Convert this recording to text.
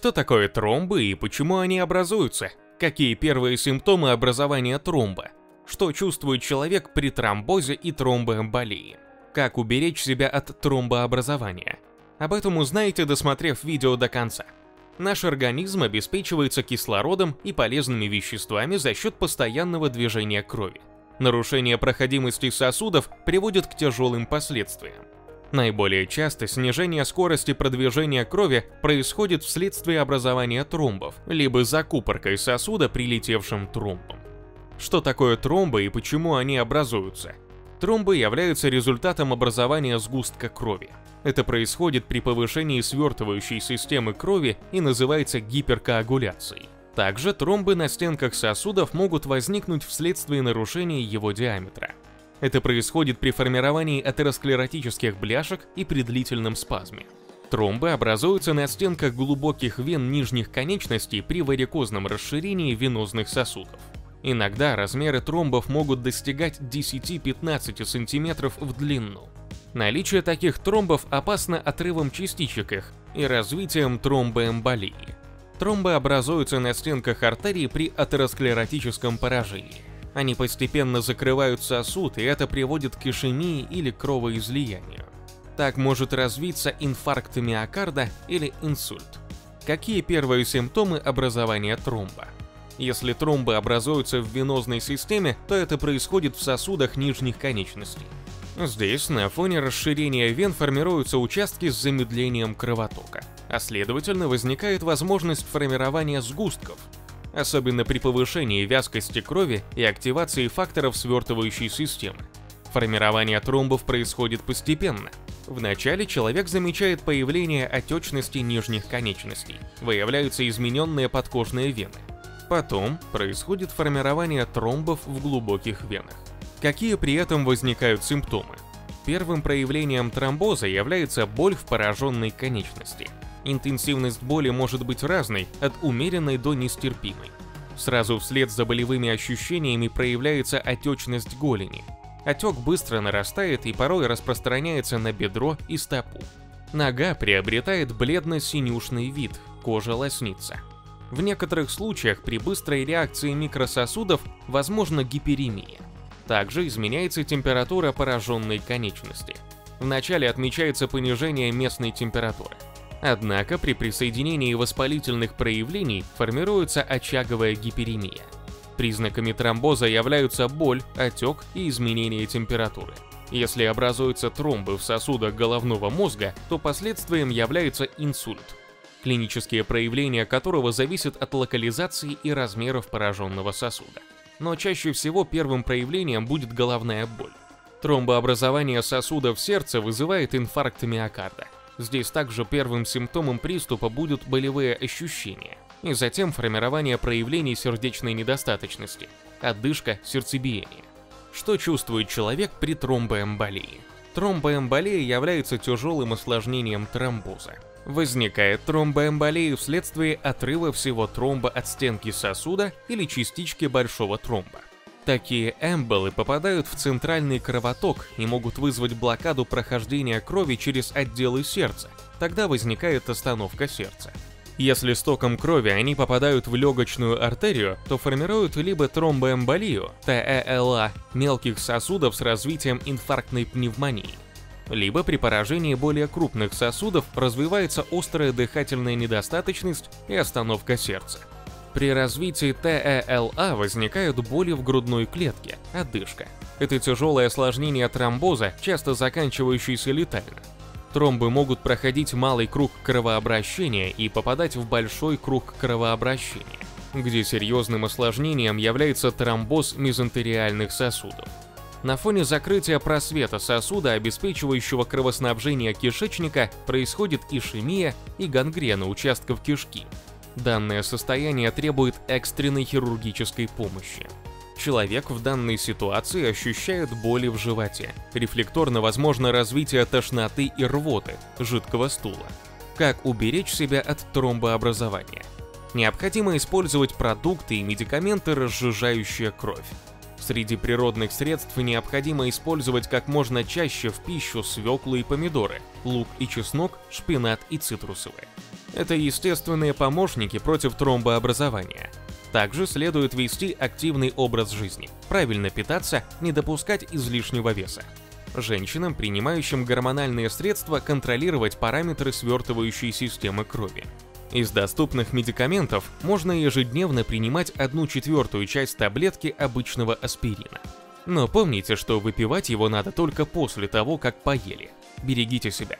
Что такое тромбы и почему они образуются? Какие первые симптомы образования тромба? Что чувствует человек при тромбозе и тромбоэмболии? Как уберечь себя от тромбообразования? Об этом узнаете, досмотрев видео до конца. Наш организм обеспечивается кислородом и полезными веществами за счет постоянного движения крови. Нарушение проходимости сосудов приводит к тяжелым последствиям. Наиболее часто снижение скорости продвижения крови происходит вследствие образования тромбов, либо закупоркой сосуда прилетевшим тромбом. Что такое тромбы и почему они образуются? Тромбы являются результатом образования сгустка крови. Это происходит при повышении свертывающей системы крови и называется гиперкоагуляцией. Также тромбы на стенках сосудов могут возникнуть вследствие нарушения его диаметра. Это происходит при формировании атеросклеротических бляшек и при длительном спазме. Тромбы образуются на стенках глубоких вен нижних конечностей при варикозном расширении венозных сосудов. Иногда размеры тромбов могут достигать 10-15 см в длину. Наличие таких тромбов опасно отрывом частичек их и развитием тромбоэмболии. Тромбы образуются на стенках артерий при атеросклеротическом поражении. Они постепенно закрывают сосуд, и это приводит к ишемии или кровоизлиянию. Так может развиться инфаркт миокарда или инсульт. Какие первые симптомы образования тромба? Если тромбы образуются в венозной системе, то это происходит в сосудах нижних конечностей. Здесь на фоне расширения вен формируются участки с замедлением кровотока, а следовательно возникает возможность формирования сгустков, особенно при повышении вязкости крови и активации факторов свертывающей системы. Формирование тромбов происходит постепенно. Вначале человек замечает появление отечности нижних конечностей, выявляются измененные подкожные вены. Потом происходит формирование тромбов в глубоких венах. Какие при этом возникают симптомы? Первым проявлением тромбоза является боль в пораженной конечности. Интенсивность боли может быть разной, от умеренной до нестерпимой. Сразу вслед за болевыми ощущениями проявляется отечность голени. Отек быстро нарастает и порой распространяется на бедро и стопу. Нога приобретает бледно-синюшный вид, кожа лоснится. В некоторых случаях при быстрой реакции микрососудов возможна гиперемия. Также изменяется температура пораженной конечности. Вначале отмечается понижение местной температуры. Однако при присоединении воспалительных проявлений формируется очаговая гиперемия. Признаками тромбоза являются боль, отек и изменение температуры. Если образуются тромбы в сосудах головного мозга, то последствием является инсульт, клинические проявления которого зависят от локализации и размеров пораженного сосуда. Но чаще всего первым проявлением будет головная боль. Тромбообразование сосудов сердца вызывает инфаркт миокарда. Здесь также первым симптомом приступа будут болевые ощущения, и затем формирование проявлений сердечной недостаточности, отдышка, сердцебиение. Что чувствует человек при тромбоэмболии? Тромбоэмболия является тяжелым осложнением тромбоза. Возникает тромбоэмболия вследствие отрыва всего тромба от стенки сосуда или частички большого тромба. Такие эмболы попадают в центральный кровоток и могут вызвать блокаду прохождения крови через отделы сердца. Тогда возникает остановка сердца. Если с током крови они попадают в легочную артерию, то формируют либо тромбоэмболию, ТЭЛА, мелких сосудов с развитием инфарктной пневмонии, либо при поражении более крупных сосудов развивается острая дыхательная недостаточность и остановка сердца. При развитии ТЭЛА возникают боли в грудной клетке, одышка. Это тяжелое осложнение тромбоза, часто заканчивающееся летально. Тромбы могут проходить малый круг кровообращения и попадать в большой круг кровообращения, где серьезным осложнением является тромбоз мезентериальных сосудов. На фоне закрытия просвета сосуда, обеспечивающего кровоснабжение кишечника, происходит ишемия и гангрена участков кишки. Данное состояние требует экстренной хирургической помощи. Человек в данной ситуации ощущает боли в животе. Рефлекторно возможно развитие тошноты и рвоты, жидкого стула. Как уберечь себя от тромбообразования? Необходимо использовать продукты и медикаменты, разжижающие кровь. Среди природных средств необходимо использовать как можно чаще в пищу свеклу и помидоры, лук и чеснок, шпинат и цитрусовые. Это естественные помощники против тромбообразования. Также следует вести активный образ жизни, правильно питаться, не допускать излишнего веса. Женщинам, принимающим гормональные средства, контролировать параметры свертывающей системы крови. Из доступных медикаментов можно ежедневно принимать одну четвертую часть таблетки обычного аспирина. Но помните, что выпивать его надо только после того, как поели. Берегите себя.